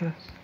Yes.